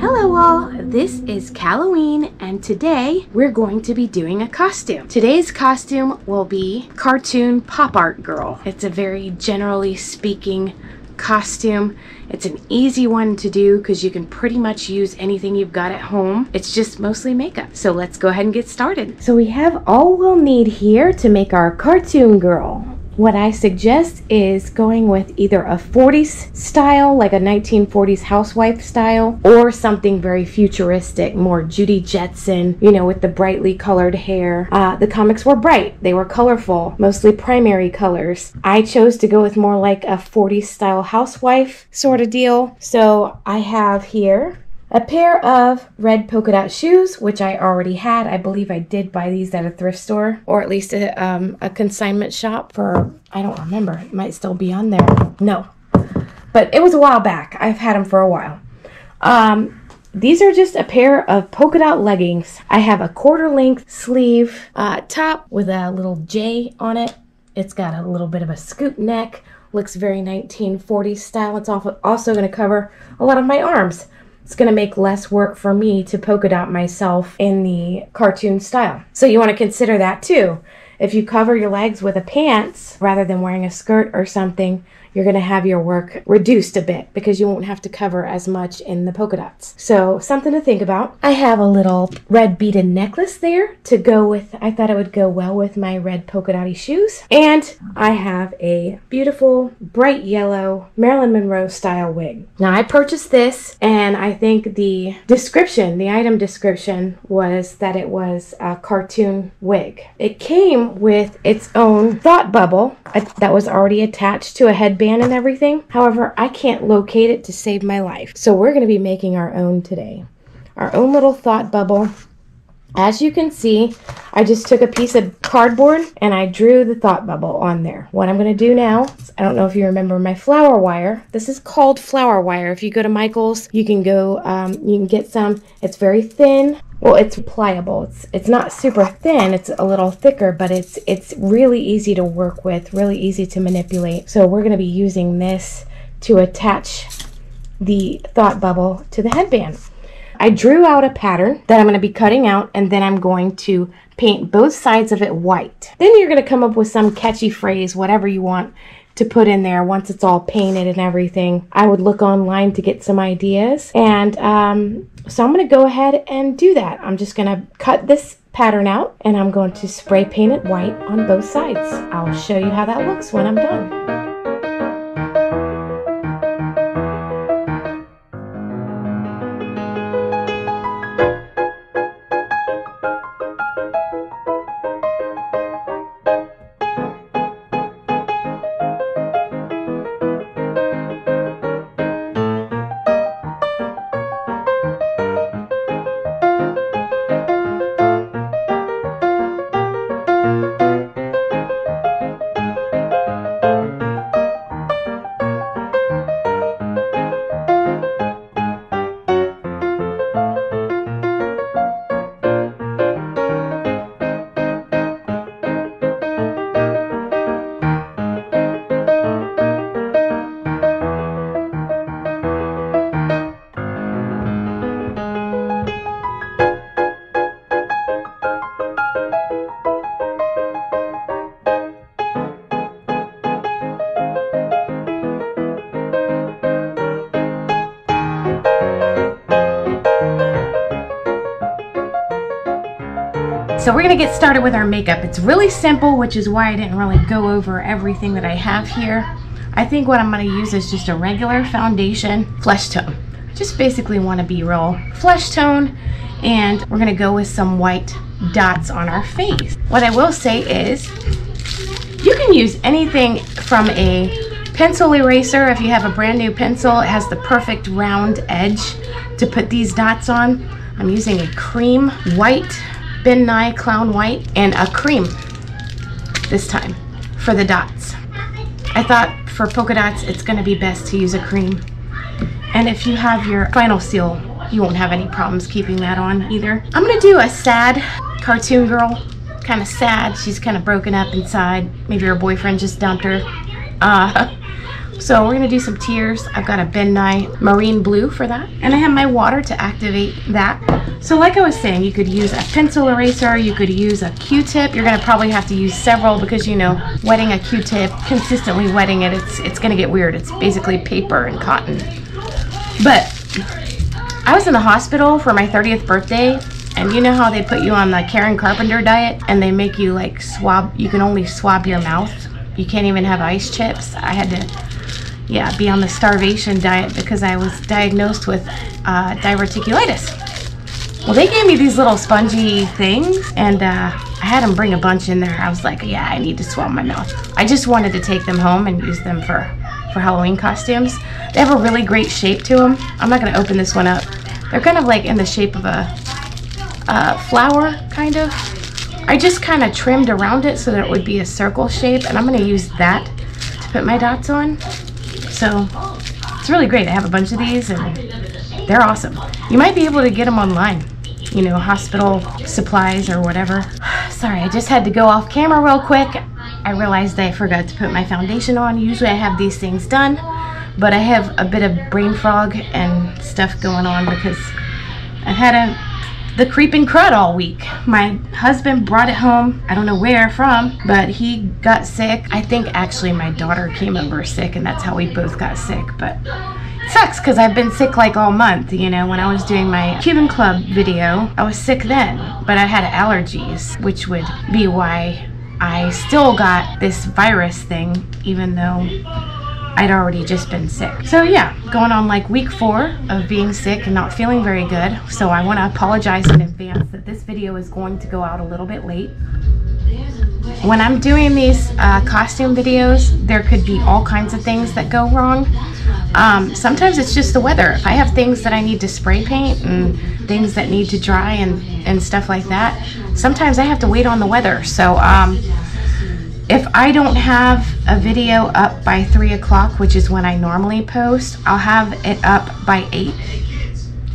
Hello all, this is Cal O'Ween and today we're going to be doing a costume. Today's costume will be cartoon pop art girl. It's a very generally speaking costume. It's an easy one to do because you can pretty much use anything you've got at home. It's just mostly makeup. So let's go ahead and get started. So we have all we'll need here to make our cartoon girl. What I suggest is going with either a 40s style, like a 1940s housewife style, or something very futuristic, more Judy Jetson, you know, with the brightly colored hair. Uh, the comics were bright, they were colorful, mostly primary colors. I chose to go with more like a 40s style housewife sort of deal. So I have here a pair of red polka dot shoes, which I already had. I believe I did buy these at a thrift store or at least a, um, a consignment shop for, I don't remember, it might still be on there. No, but it was a while back. I've had them for a while. Um, these are just a pair of polka dot leggings. I have a quarter length sleeve uh, top with a little J on it. It's got a little bit of a scoop neck. Looks very 1940s style. It's also going to cover a lot of my arms it's going to make less work for me to polka dot myself in the cartoon style. So you want to consider that too. If you cover your legs with a pants rather than wearing a skirt or something, you're going to have your work reduced a bit because you won't have to cover as much in the polka dots. So something to think about. I have a little red beaded necklace there to go with, I thought it would go well with my red polka dotty shoes. And I have a beautiful bright yellow Marilyn Monroe style wig. Now I purchased this and I think the description, the item description was that it was a cartoon wig. It came with its own thought bubble uh, that was already attached to a headband and everything. However, I can't locate it to save my life. So we're going to be making our own today. Our own little thought bubble. As you can see, I just took a piece of cardboard and I drew the thought bubble on there. What I'm going to do now, I don't know if you remember my flower wire. This is called flower wire. If you go to Michael's, you can go, um, you can get some. It's very thin. Well, it's pliable. It's it's not super thin. It's a little thicker, but it's it's really easy to work with, really easy to manipulate. So we're going to be using this to attach the thought bubble to the headband. I drew out a pattern that I'm going to be cutting out and then I'm going to paint both sides of it white. Then you're going to come up with some catchy phrase, whatever you want to put in there once it's all painted and everything. I would look online to get some ideas. And um, so I'm going to go ahead and do that. I'm just going to cut this pattern out and I'm going to spray paint it white on both sides. I'll show you how that looks when I'm done. So we're gonna get started with our makeup. It's really simple, which is why I didn't really go over everything that I have here. I think what I'm gonna use is just a regular foundation flesh tone. Just basically wanna be real flesh tone and we're gonna go with some white dots on our face. What I will say is, you can use anything from a pencil eraser if you have a brand new pencil. It has the perfect round edge to put these dots on. I'm using a cream white Ben Nye Clown White and a cream this time for the dots. I thought for polka dots, it's gonna be best to use a cream. And if you have your final seal, you won't have any problems keeping that on either. I'm gonna do a sad cartoon girl, kind of sad. She's kind of broken up inside. Maybe her boyfriend just dumped her. Uh, So we're gonna do some tears. I've got a Ben Nye Marine Blue for that. And I have my water to activate that. So like I was saying, you could use a pencil eraser, you could use a Q-tip. You're gonna probably have to use several because you know, wetting a Q-tip, consistently wetting it, it's, it's gonna get weird. It's basically paper and cotton. But I was in the hospital for my 30th birthday and you know how they put you on the Karen Carpenter diet and they make you like swab, you can only swab your mouth. You can't even have ice chips. I had to, yeah, be on the starvation diet because I was diagnosed with uh, diverticulitis. Well, they gave me these little spongy things and uh, I had them bring a bunch in there. I was like, yeah, I need to swab my mouth. I just wanted to take them home and use them for, for Halloween costumes. They have a really great shape to them. I'm not gonna open this one up. They're kind of like in the shape of a, a flower, kind of. I just kind of trimmed around it so that it would be a circle shape and I'm gonna use that to put my dots on. So it's really great. I have a bunch of these and they're awesome. You might be able to get them online you know, hospital supplies or whatever. Sorry, I just had to go off camera real quick. I realized I forgot to put my foundation on. Usually I have these things done, but I have a bit of brain fog and stuff going on because I've had a the creeping crud all week. My husband brought it home, I don't know where from, but he got sick. I think actually my daughter came over sick and that's how we both got sick, but sucks because I've been sick like all month. You know, when I was doing my Cuban Club video, I was sick then, but I had allergies, which would be why I still got this virus thing, even though I'd already just been sick. So yeah, going on like week four of being sick and not feeling very good. So I want to apologize in advance that this video is going to go out a little bit late. When I'm doing these uh, costume videos, there could be all kinds of things that go wrong. Um, sometimes it's just the weather. If I have things that I need to spray paint and things that need to dry and, and stuff like that, sometimes I have to wait on the weather. So um, if I don't have a video up by 3 o'clock, which is when I normally post, I'll have it up by 8.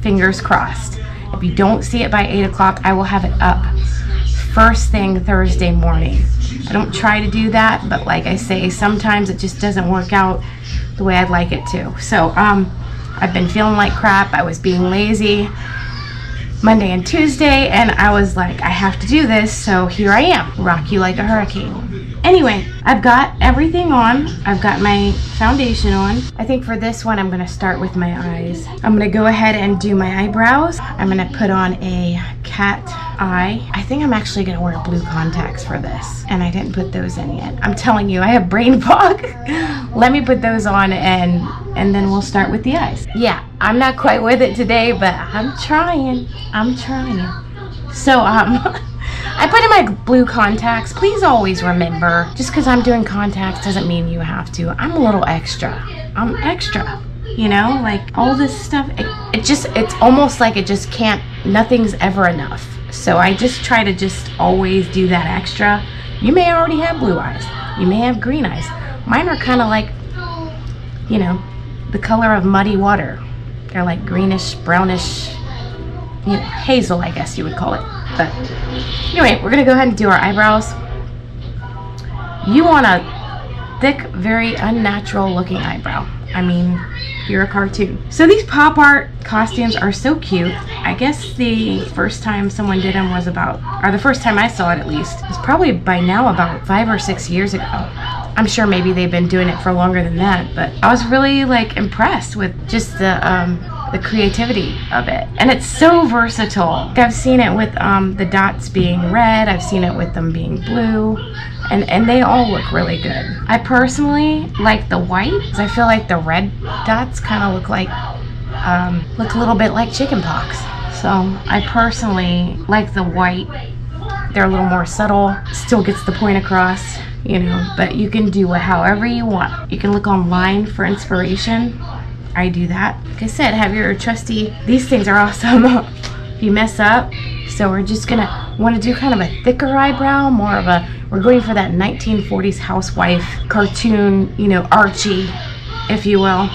Fingers crossed. If you don't see it by 8 o'clock, I will have it up first thing Thursday morning. I don't try to do that, but like I say, sometimes it just doesn't work out the way I'd like it to. So um, I've been feeling like crap. I was being lazy Monday and Tuesday, and I was like, I have to do this, so here I am, rock you like a hurricane. Anyway, I've got everything on. I've got my foundation on. I think for this one, I'm gonna start with my eyes. I'm gonna go ahead and do my eyebrows. I'm gonna put on a cat eye. I think I'm actually gonna wear blue contacts for this, and I didn't put those in yet. I'm telling you, I have brain fog. Let me put those on and and then we'll start with the eyes. Yeah, I'm not quite with it today, but I'm trying. I'm trying. So, um, I put in my blue contacts. Please always remember, just because I'm doing contacts doesn't mean you have to. I'm a little extra. I'm extra. You know, like all this stuff, it, it just, it's almost like it just can't, nothing's ever enough. So I just try to just always do that extra. You may already have blue eyes. You may have green eyes. Mine are kind of like, you know, the color of muddy water. They're like greenish, brownish, you know, hazel, I guess you would call it. But anyway, we're gonna go ahead and do our eyebrows. You want a thick, very unnatural looking eyebrow. I mean, you're a cartoon. So these pop art costumes are so cute. I guess the first time someone did them was about, or the first time I saw it at least, was probably by now about five or six years ago. I'm sure maybe they've been doing it for longer than that, but I was really like impressed with just the um, the creativity of it. And it's so versatile. I've seen it with um, the dots being red, I've seen it with them being blue, and, and they all look really good. I personally like the white, because I feel like the red dots kind of look like, um, look a little bit like chicken pox. So I personally like the white. They're a little more subtle, still gets the point across, you know, but you can do it however you want. You can look online for inspiration I do that. Like I said, have your trusty, these things are awesome if you mess up. So we're just gonna want to do kind of a thicker eyebrow, more of a, we're going for that 1940s housewife cartoon, you know, Archie, if you will.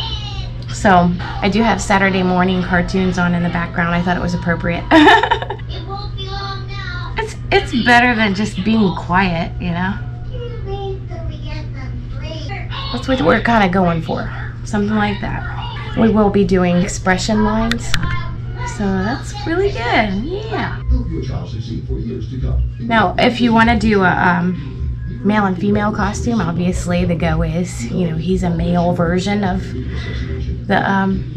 So I do have Saturday morning cartoons on in the background. I thought it was appropriate. it won't be long now. It's, it's better than just being quiet, you know? That's what we're kind of going for. Something like that. We will be doing expression lines. So that's really good. Yeah. Now, if you want to do a um, male and female costume, obviously the go is, you know, he's a male version of the um,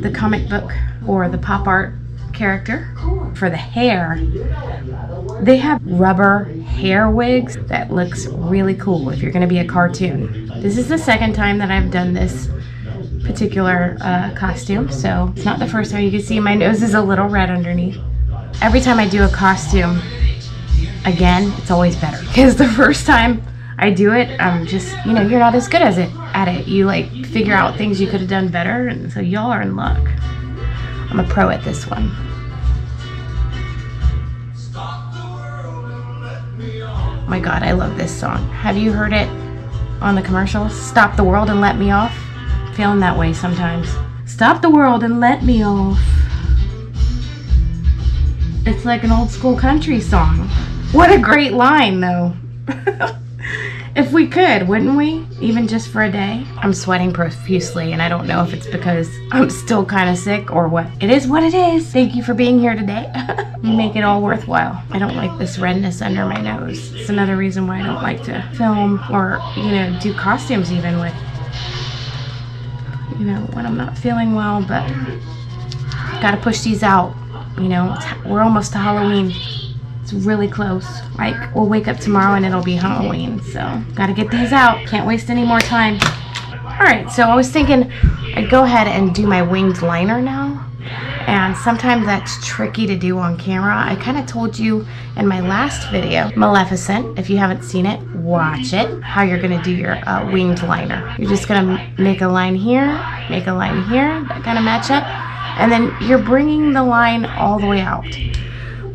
the comic book or the pop art character. For the hair, they have rubber hair wigs that looks really cool if you're to be a cartoon. This is the second time that I've done this particular uh, costume, so it's not the first time. You can see my nose is a little red underneath. Every time I do a costume, again, it's always better because the first time I do it, I'm just, you know, you're not as good as it at it. You like figure out things you could have done better, and so y'all are in luck. I'm a pro at this one. My god, I love this song. Have you heard it on the commercials? Stop the world and let me off? Feeling that way sometimes. Stop the world and let me off. It's like an old school country song. What a great line, though. If we could, wouldn't we? Even just for a day? I'm sweating profusely and I don't know if it's because I'm still kind of sick or what. It is what it is. Thank you for being here today. you make it all worthwhile. I don't like this redness under my nose. It's another reason why I don't like to film or, you know, do costumes even with, you know, when I'm not feeling well, but gotta push these out. You know, we're almost to Halloween. It's really close. Like, we'll wake up tomorrow and it'll be Halloween. So, gotta get these out. Can't waste any more time. Alright, so I was thinking I'd go ahead and do my winged liner now. And sometimes that's tricky to do on camera. I kind of told you in my last video, Maleficent, if you haven't seen it, watch it, how you're to do your uh, winged liner. You're just to make a line here, make a line here, that kind of match up. And then you're bringing the line all the way out.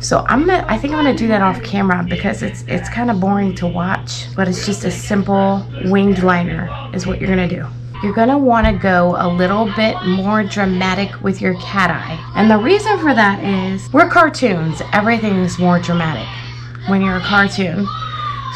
So I'm gonna, I think I'm gonna do that off camera because it's it's kind of boring to watch, but it's just a simple winged liner is what you're gonna do. You're gonna wanna go a little bit more dramatic with your cat eye. And the reason for that is we're cartoons, everything's more dramatic when you're a cartoon.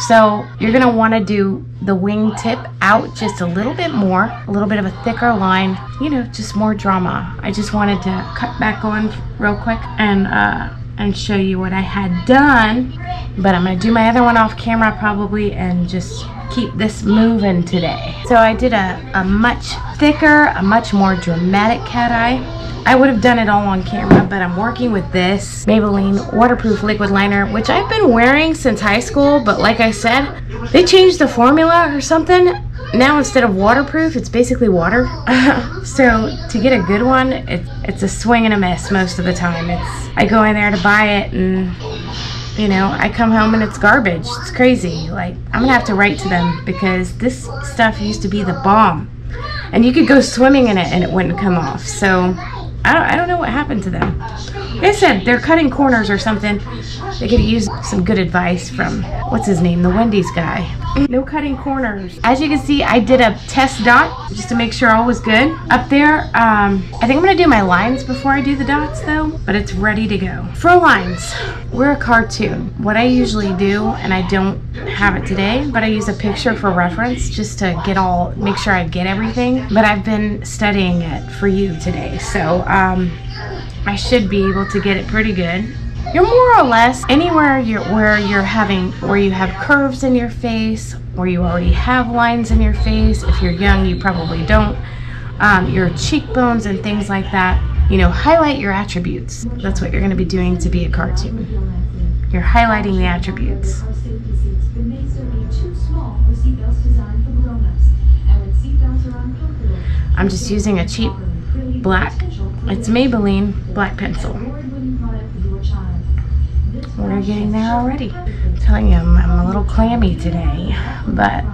So you're gonna wanna do the wing tip out just a little bit more, a little bit of a thicker line, you know, just more drama. I just wanted to cut back on real quick and uh, and show you what I had done. But I'm to do my other one off camera probably and just keep this moving today. So I did a, a much thicker, a much more dramatic cat eye. I would have done it all on camera, but I'm working with this Maybelline waterproof liquid liner, which I've been wearing since high school, but like I said, they changed the formula or something. Now instead of waterproof, it's basically water. so to get a good one, it, it's a swing and a miss most of the time. It's I go in there to buy it and you know, I come home and it's garbage. It's crazy. Like, I'm gonna have to write to them because this stuff used to be the bomb. And you could go swimming in it and it wouldn't come off. So I don't, I don't know what happened to them. They said, they're cutting corners or something. They could use some good advice from, what's his name, the Wendy's guy. No cutting corners. As you can see, I did a test dot just to make sure all was good. Up there, um, I think I'm gonna do my lines before I do the dots though, but it's ready to go. For lines, we're a cartoon. What I usually do, and I don't have it today, but I use a picture for reference just to get all, make sure I get everything. But I've been studying it for you today, so um, I should be able to get it pretty good. You're more or less anywhere you're, where you're having, where you have curves in your face, where you already have lines in your face. If you're young, you probably don't. Um, your cheekbones and things like that. You know, highlight your attributes. That's what you're going to be doing to be a cartoon. You're highlighting the attributes. I'm just using a cheap black, it's Maybelline black pencil. We're getting there already. I'm telling you, I'm, I'm a little clammy today, but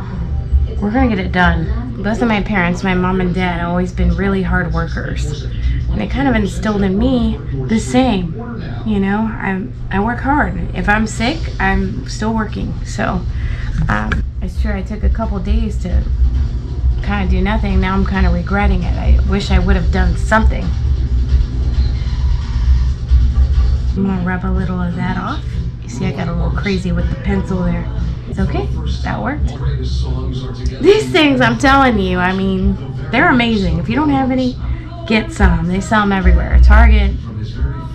we're gonna get it done. Both of my parents, my mom and dad, always been really hard workers. And they kind of instilled in me the same. You know, I I work hard. If I'm sick, I'm still working. So um, it's true. I took a couple days to kind of do nothing. Now I'm kind of regretting it. I wish I would have done something. I'm gonna rub a little of that off. You see I got a little crazy with the pencil there. It's okay. That worked. These things, I'm telling you, I mean, they're amazing. If you don't have any, get some. They sell them everywhere. Target,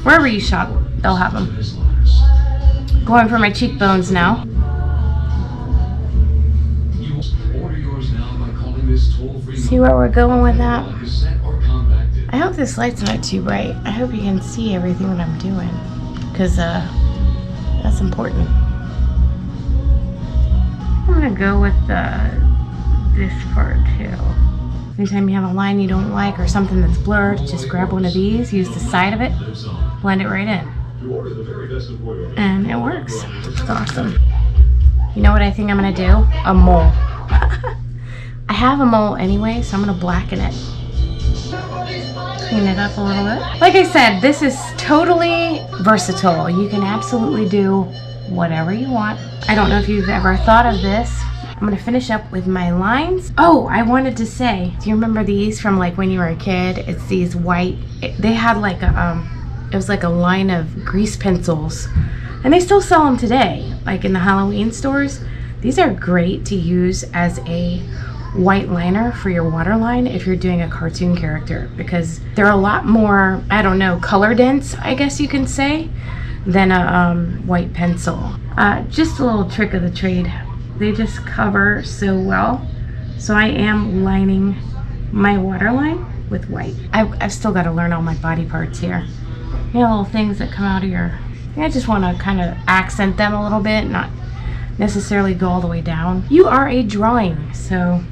wherever you shop, they'll have them. Going for my cheekbones now. See where we're going with that? I hope this light's not too bright. I hope you can see everything that I'm doing. Because uh, that's important. I'm going to go with uh, this part too. Anytime you have a line you don't like or something that's blurred, just grab one of these, use the side of it, blend it right in. And it works. It's awesome. You know what I think I'm going to do? A mole. I have a mole anyway, so I'm going to blacken it. Clean it up a little bit. Like I said, this is totally versatile. You can absolutely do whatever you want. I don't know if you've ever thought of this. I'm gonna finish up with my lines. Oh, I wanted to say, do you remember these from like when you were a kid? It's these white, it, they had like a, um, it was like a line of grease pencils and they still sell them today, like in the Halloween stores. These are great to use as a white liner for your waterline if you're doing a cartoon character because they're a lot more, I don't know, color dense, I guess you can say, than a um, white pencil. Uh, just a little trick of the trade. They just cover so well. So I am lining my waterline with white. I've, I've still got to learn all my body parts here. You know, little things that come out of your, I just want to kind of accent them a little bit, not necessarily go all the way down. You are a drawing, so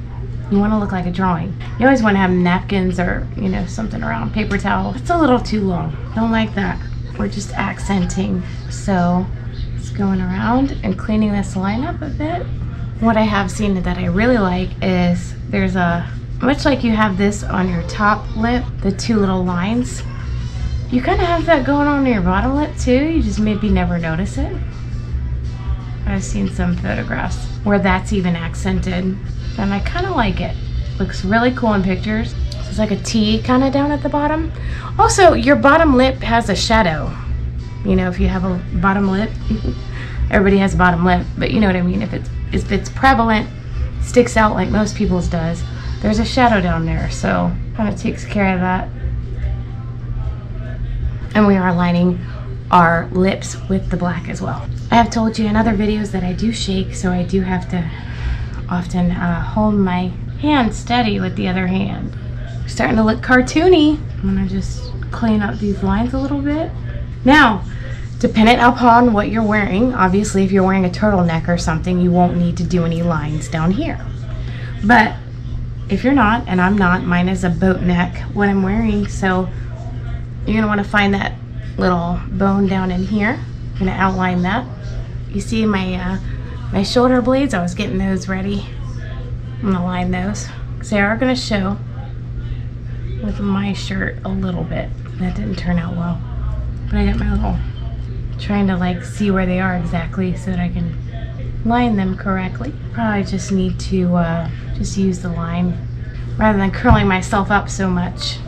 you want to look like a drawing. You always want to have napkins or, you know, something around. Paper towel. It's a little too long. Don't like that. We're just accenting. So it's going around and cleaning this line up a bit. What I have seen that I really like is there's a, much like you have this on your top lip, the two little lines, you kind of have that going on your bottom lip too. You just maybe never notice it. I've seen some photographs where that's even accented and I kind of like it. Looks really cool in pictures. So it's like a T kind of down at the bottom. Also, your bottom lip has a shadow. You know, if you have a bottom lip, everybody has a bottom lip, but you know what I mean. If it's if it's prevalent, sticks out like most people's does, there's a shadow down there. So kind of takes care of that. And we are lining our lips with the black as well. I have told you in other videos that I do shake, so I do have to often uh, hold my hand steady with the other hand. Starting to look cartoony. I'm gonna just clean up these lines a little bit. Now, dependent upon what you're wearing, obviously if you're wearing a turtleneck or something, you won't need to do any lines down here. But if you're not, and I'm not, mine is a boat neck, what I'm wearing, so you're gonna wanna find that little bone down in here. I'm gonna outline that. You see my uh, my shoulder blades, I was getting those ready. I'm gonna line those. Because they are gonna show with my shirt a little bit. That didn't turn out well. But I got my little, trying to like see where they are exactly so that I can line them correctly. Probably just need to uh, just use the line rather than curling myself up so much.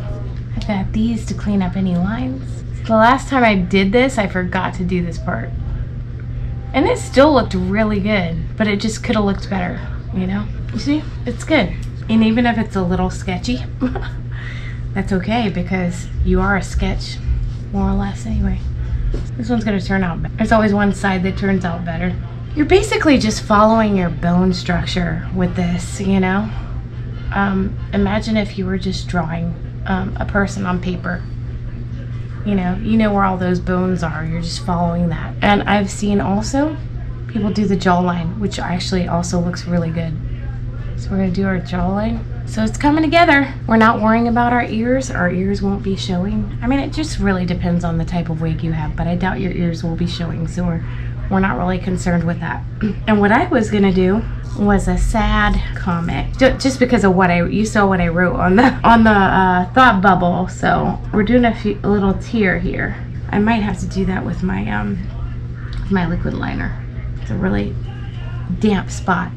I've got these to clean up any lines. The last time I did this, I forgot to do this part. And it still looked really good, but it just could have looked better, you know? You see, it's good. And even if it's a little sketchy, that's okay because you are a sketch, more or less anyway. This one's gonna turn out better. There's always one side that turns out better. You're basically just following your bone structure with this, you know? Um, imagine if you were just drawing um, a person on paper you know, you know where all those bones are. You're just following that. And I've seen also people do the jawline, which actually also looks really good. So we're gonna do our jawline. So it's coming together. We're not worrying about our ears. Our ears won't be showing. I mean, it just really depends on the type of wig you have, but I doubt your ears will be showing. So we're, we're not really concerned with that. And what I was gonna do was a sad comic just because of what I you saw what I wrote on the on the uh, thought bubble so we're doing a, few, a little tear here I might have to do that with my um my liquid liner it's a really damp spot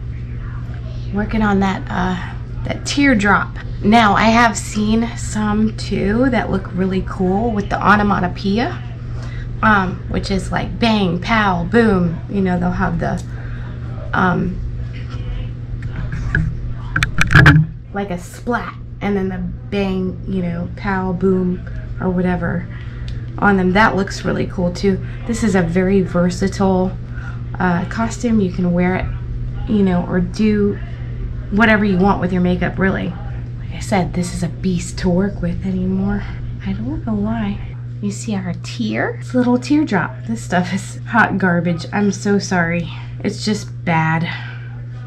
working on that uh that teardrop now I have seen some too that look really cool with the onomatopoeia um which is like bang pow boom you know they'll have the um, like a splat and then the bang, you know, pow, boom, or whatever on them. That looks really cool too. This is a very versatile uh, costume. You can wear it, you know, or do whatever you want with your makeup, really. Like I said, this is a beast to work with anymore. I don't know why. You see our tear? It's a little teardrop. This stuff is hot garbage. I'm so sorry. It's just bad.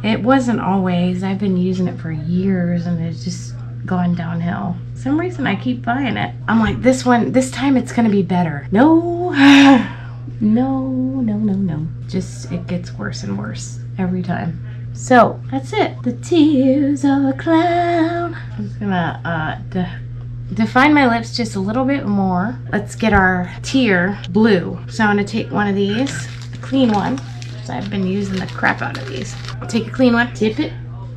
It wasn't always. I've been using it for years and it's just gone downhill. some reason I keep buying it. I'm like, this one, this time it's gonna be better. No, no, no, no, no. Just, it gets worse and worse every time. So, that's it. The tears of a clown. I'm just gonna, uh, de define my lips just a little bit more. Let's get our tear blue. So I'm gonna take one of these, a clean one. I've been using the crap out of these. Take a clean one, dip it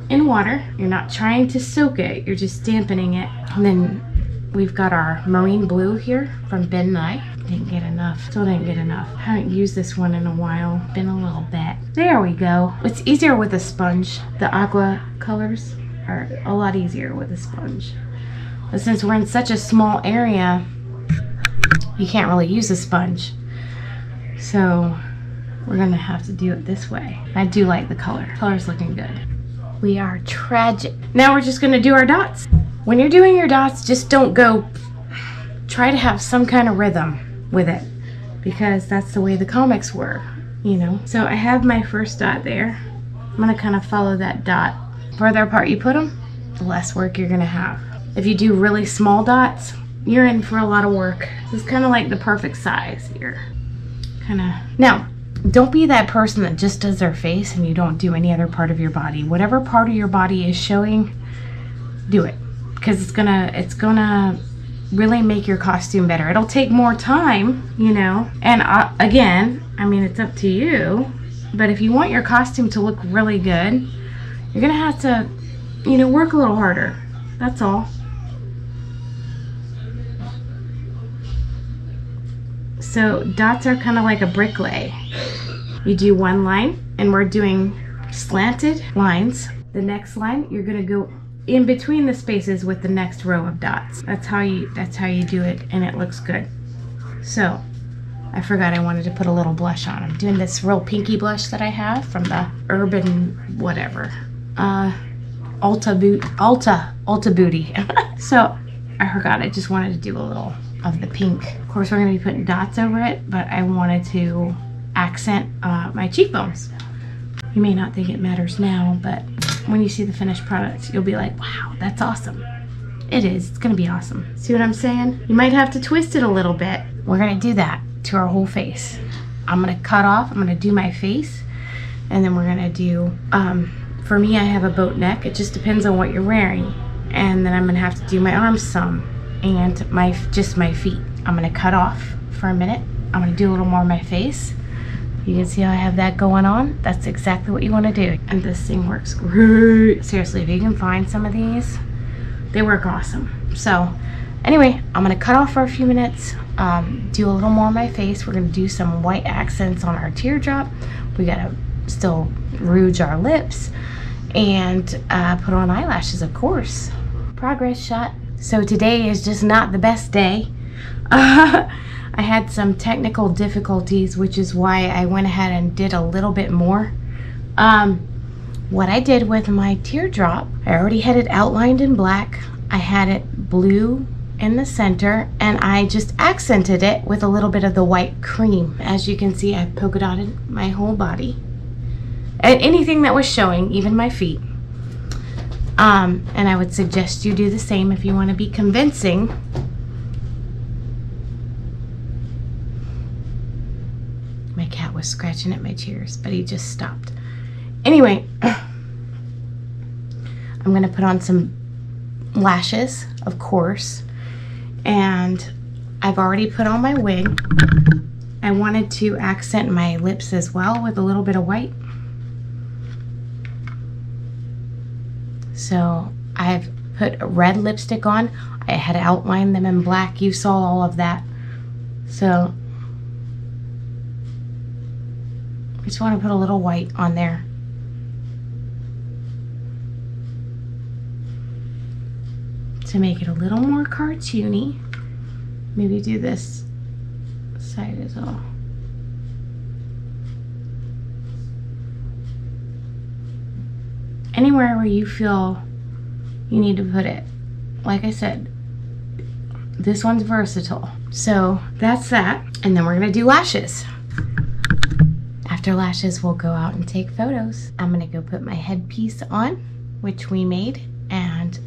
in water. You're not trying to soak it, you're just dampening it. And then we've got our marine blue here from Ben Nye. Didn't get enough, still didn't get enough. I Haven't used this one in a while, been a little bit. There we go. It's easier with a sponge. The aqua colors are a lot easier with a sponge. But since we're in such a small area, you can't really use a sponge. So we're gonna have to do it this way. I do like the color. Color's looking good. We are tragic. Now we're just gonna do our dots. When you're doing your dots, just don't go, try to have some kind of rhythm with it because that's the way the comics were, you know? So I have my first dot there. I'm gonna kind of follow that dot. Further apart you put them, the less work you're gonna have. If you do really small dots, you're in for a lot of work. This is kind of like the perfect size here. Kind of, now, don't be that person that just does their face and you don't do any other part of your body. Whatever part of your body is showing, do it because it's gonna it's gonna really make your costume better. It'll take more time, you know. And again, I mean it's up to you, but if you want your costume to look really good, you're gonna have to, you know, work a little harder. That's all. So dots are kind of like a brick lay. You do one line and we're doing slanted lines. The next line, you're gonna go in between the spaces with the next row of dots. That's how you that's how you do it and it looks good. So I forgot I wanted to put a little blush on. I'm doing this real pinky blush that I have from the Urban whatever. Uh Ulta Boot Ulta Ulta Booty. so I forgot I just wanted to do a little of the pink. Of course, we're to be putting dots over it, but I wanted to accent uh, my cheekbones. You may not think it matters now, but when you see the finished product, you'll be like, wow, that's awesome. It is. It's going to be awesome. See what I'm saying? You might have to twist it a little bit. We're going to do that to our whole face. I'm going to cut off. I'm to do my face. And then we're going to do, um, for me, I have a boat neck. It just depends on what you're wearing. And then I'm going to have to do my arms some and my just my feet. I'm gonna cut off for a minute. I'm gonna do a little more of my face. You can see how I have that going on. That's exactly what you wanna do. And this thing works great. Seriously, if you can find some of these, they work awesome. So anyway, I'm gonna cut off for a few minutes, um, do a little more of my face. We're gonna do some white accents on our teardrop. We gotta still rouge our lips and uh, put on eyelashes, of course. Progress shot. So today is just not the best day. Uh, I had some technical difficulties, which is why I went ahead and did a little bit more. Um, what I did with my teardrop, I already had it outlined in black. I had it blue in the center and I just accented it with a little bit of the white cream. As you can see, I polka dotted my whole body. And anything that was showing, even my feet. Um, and I would suggest you do the same if you want to be convincing. My cat was scratching at my tears, but he just stopped. Anyway, I'm going to put on some lashes, of course. And I've already put on my wig. I wanted to accent my lips as well with a little bit of white. So I've put a red lipstick on. I had outlined them in black. You saw all of that. So just want to put a little white on there. To make it a little more cartoony, maybe do this side as well. Anywhere where you feel you need to put it. Like I said, this one's versatile. So that's that. And then we're gonna do lashes. After lashes, we'll go out and take photos. I'm gonna go put my headpiece on, which we made, and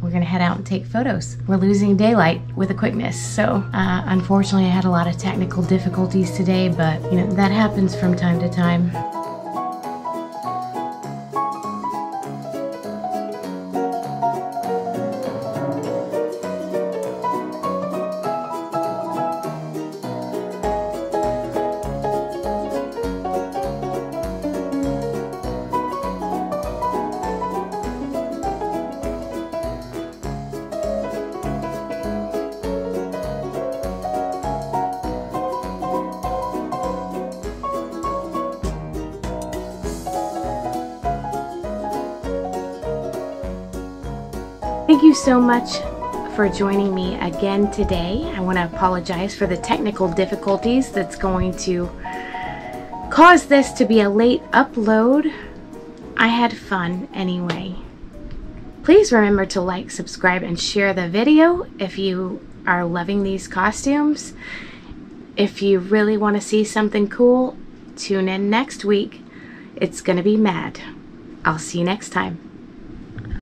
we're gonna head out and take photos. We're losing daylight with a quickness, so uh, unfortunately I had a lot of technical difficulties today, but you know, that happens from time to time. You so much for joining me again today. I want to apologize for the technical difficulties that's going to cause this to be a late upload. I had fun anyway. Please remember to like, subscribe, and share the video if you are loving these costumes. If you really want to see something cool, tune in next week. It's going to be mad. I'll see you next time.